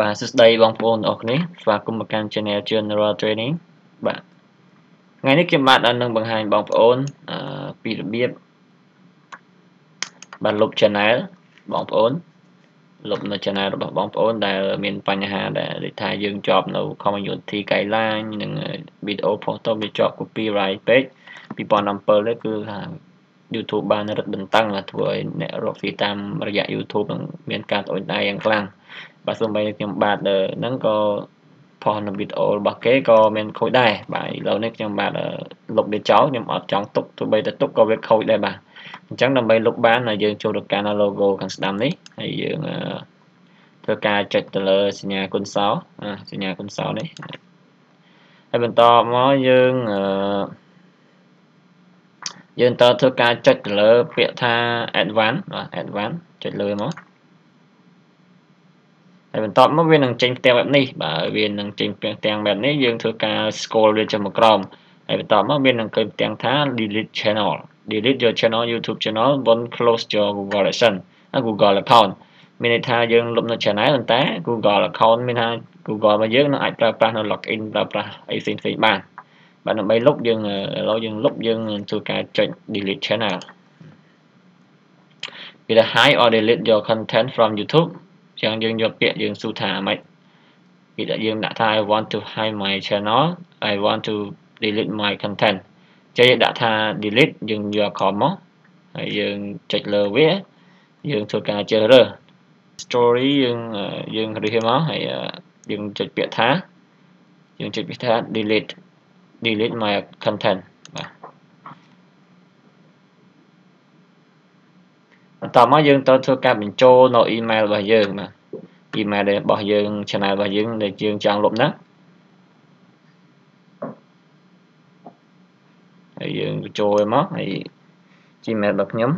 បាទសួស្តីបងប្អូនទាំងអស់គ្នាស្វាគមន៍មកកាន់ Channel General Training បាទថ្ងៃនេះខ្ញុំបាទនឹងបង្ហាញបងប្អូនអឺពីរបៀបបាទលុប Channel បងប្អូនលុបនៅ Channel របស់បងប្អូនដែលមានបញ្ហាដែលដូចថាយើងជាប់នៅ Community Guideline និង Video Photo វាជាប់ Copyright ពេក2017នេះគឺថា YouTube បានរឹតបន្តឹងធ្វើឲ្យអ្នករកស៊ីតាមរយៈ YouTube នឹងមានការត្អូញត្អែយ៉ាងខ្លាំងបាទសូម្បីខ្ញុំបាទហ្នឹងក៏ផុសនៅវីដេអូរបស់គេក៏មានខូចដែរបាទឥឡូវនេះខ្ញុំបាទលុបវាចោលខ្ញុំអត់ចង់ទុកទោះបីតែទុកក៏វាខូចដែរបាទអញ្ចឹងដើម្បីលុបបានយើងចូលទៅកាន់ logo ខាងស្ដាំនេះហើយយើងធ្វើការចុចទៅលើសញ្ញាគុណសោសញ្ញាគុណសោនេះហើយបន្តមកយើងអឺ យើងតើធ្វើការចុចទៅលើពាក្យថា advance បាទ advance ចុចលើមកហើយបន្ទាប់មកវានឹងចេញផ្ទាំងបែបនេះបាទវានឹងចេញផ្ទាំងបែបនេះយើងធ្វើការ scroll វាចុះមកក្រោមហើយបន្ទាប់មកវានឹងឃើញផ្ទាំងថា delete channel delete your channel YouTube channel won't close your Google Adsense Google account មានន័យថាយើងលុបនៅ channel ប៉ុន្តែ Google account មានថា Google របស់យើងនឹងអាចប្រើប្រាស់នៅ login ប្រើប្រាស់អីផ្សេងៗបាន បាទដើម្បីលុបយើងឥឡូវយើងលុបយើងធ្វើការចុច delete channel វាថា hide or delete your content from YouTube ចឹងយើងយកពាក្យយើងស៊ូថាម៉េចគេដាក់យើងដាក់ថា I want to hide my channel I want to delete my content ចេះដាក់ថា delete យើងយកខមមកហើយយើងចុចលើវាយើងធ្វើការជ្រើសរើស story យើងយើងរៀបមកហើយយើងចុចពាក្យថាយើងចុចពាក្យថា delete delete my content បាទបន្តមកយើងទៅធ្វើការបញ្ចូលនៅ email របស់យើងបាទ email របស់យើង channel របស់យើងដែលយើងចង់លុបហ្នឹងហើយយើងបញ្ចូលវាមកហើយ Gmail របស់ខ្ញុំ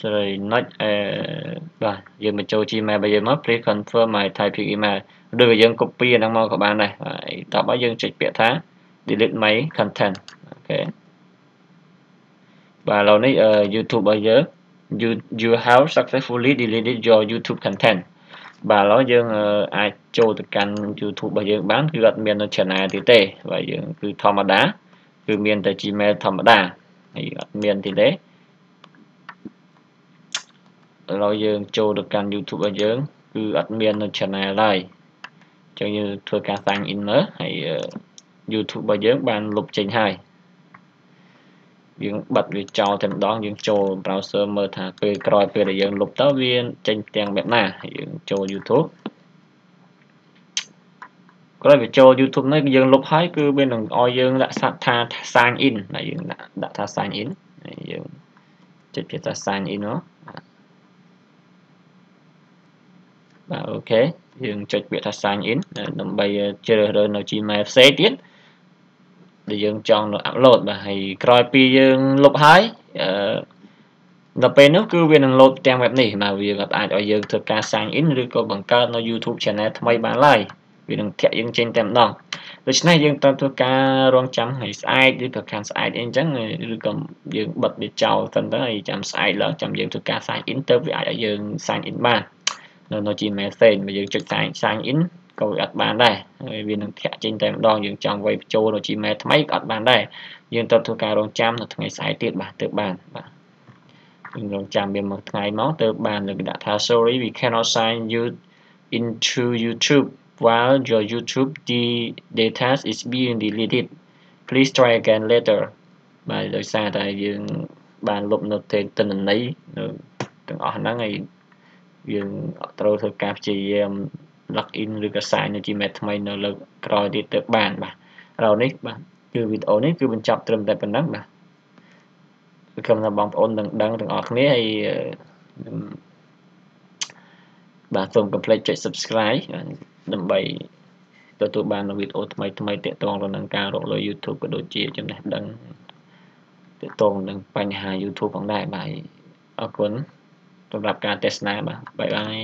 ស្រីណុចអឺបាទយើងបញ្ចូល Gmail របស់យើងមក please confirm my typing email ឬក៏យើង copy អាហ្នឹងមកក៏បានដែរបាទតបឲ្យយើងចុចពាក្យថា delete my content អូខេបាទឥឡូវនេះ YouTube របស់យើង you you have successfully deleted your YouTube content បាទឥឡូវយើងអាចចូលទៅកាន់ YouTube របស់យើងបានគឺអត់មាននៅ channel ទៀតទេបាទយើងគឺធម្មតា គឺមានតែ Gmail ធម្មតាហើយអត់មានទៀតទេ ឡើយយើងចូលទៅកាន់ YouTube របស់យើង គឺអត់មាននៅ channel ឡើយអញ្ចឹងយើងធ្វើការ sign in មើលហើយ YouTube របស់យើងបានលុបចេញហើយយើងបិទវាចោលតែម្ដងយើងចូល browser មើលថាពេលក្រោយពេលដែលយើងលុបទៅវាចេញទាំងបែបណាយើងចូល YouTube ក្រោយវាចូល YouTube នេះយើងលុបហើយគឺវានឹងឲ្យយើងដាក់ថា sign in ហើយយើងដាក់ដាក់ថា sign in ហើយយើងចុចពាក្យថា sign in មក បាទអូខេយើងចុចពាក្យថា sign in ដើម្បីជ្រើសរើសនៅ Gmail ផ្សេងទៀតដែលយើងចង់នៅ upload បាទហើយក្រោយពីយើងលុបហើយអឺដល់ពេលនោះគឺវានឹង load ទាំង web នេះបាទវាក៏អាចឲ្យយើងធ្វើការ sign in ឬក៏បង្កើតនៅ YouTube channel ថ្មីបានឡើយវានឹងធាក់យើងចេញតែម្ដងដូច្នេះយើងត្រូវធ្វើការរងចាំឲ្យស្អែកឬក៏ខាងស្អែកអីចឹងឬក៏យើងបិទវាចោលសិនទៅហើយចាំស្អែកឡើងចាំយើងធ្វើការ sign in ទៅវាអាចឲ្យយើង sign in បាន នៅនៅ Gmail ផ្សេងបើយើងចុច sign sign in ក៏វាអត់បានដែរហើយវានឹងធាក់ចេញតែម្ដងយើងចង់វាយបញ្ចូលនៅ Gmail ថ្មីក៏អត់បានដែរយើងត្រូវធ្វើការរងចាំនៅថ្ងៃស្អែកទៀតបាទទើបបានបាទយើងរងចាំវាមួយថ្ងៃមកទើបបានលើកដាក់ថា sorry we cannot sign you into YouTube while your YouTube data is being deleted please try again later បាទដោយសារតែយើងបានលុបនៅទិន្នន័យទាំងអស់ហ្នឹងហើយ យើងត្រូវធ្វើការព្យាយាម login ឬក៏ sign នៅ Gmail ថ្មីនៅលើក្រោយទៀតទៅបានបាទឥឡូវនេះបាទគឺវីដេអូនេះគឺបញ្ចប់ត្រឹមតែប៉ុណ្ណឹងបាទសង្ឃឹមថាបងប្អូននឹងដឹងទាំងអស់គ្នាហើយបាទសូមកុំភ្លេចចុច subscribe ដើម្បីទទួលបានវីដេអូថ្មីថ្មីទាក់ទងទៅនឹងការរកលុយ YouTube ក៏ដូចជាចំណេះដឹងទាក់ទងនឹងបញ្ហា YouTube ផងដែរបាទអរគុណ សម្រាប់ការទស្សនាបាទបាយបាយ